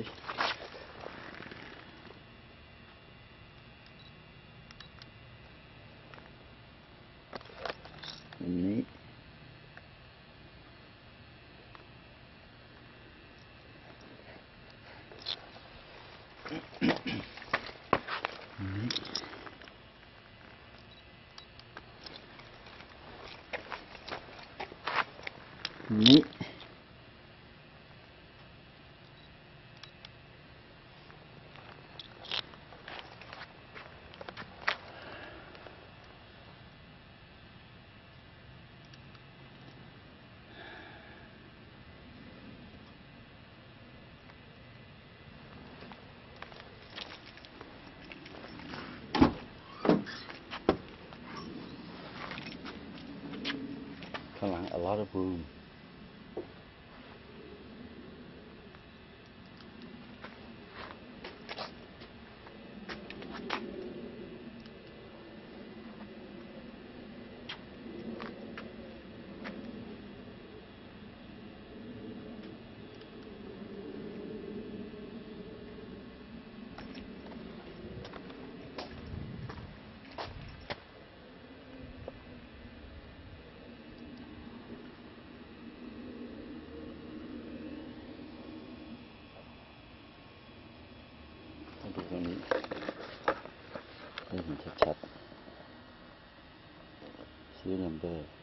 liberté. Mais mais ข้างหลัง a lot of room ตรงนี้ได้เห็นชัดๆซื้อนัมเบอร์